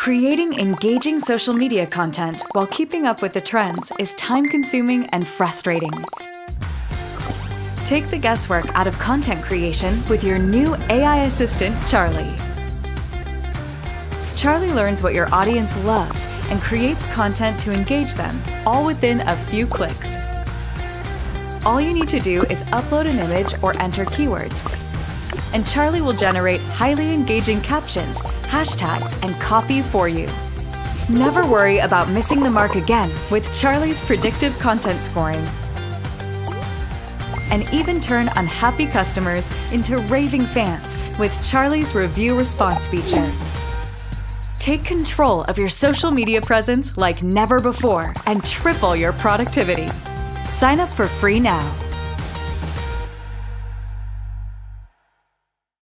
Creating engaging social media content while keeping up with the trends is time consuming and frustrating. Take the guesswork out of content creation with your new AI assistant, Charlie. Charlie learns what your audience loves and creates content to engage them, all within a few clicks. All you need to do is upload an image or enter keywords, and Charlie will generate highly engaging captions, hashtags, and copy for you. Never worry about missing the mark again with Charlie's predictive content scoring. And even turn unhappy customers into raving fans with Charlie's review response feature. Take control of your social media presence like never before and triple your productivity. Sign up for free now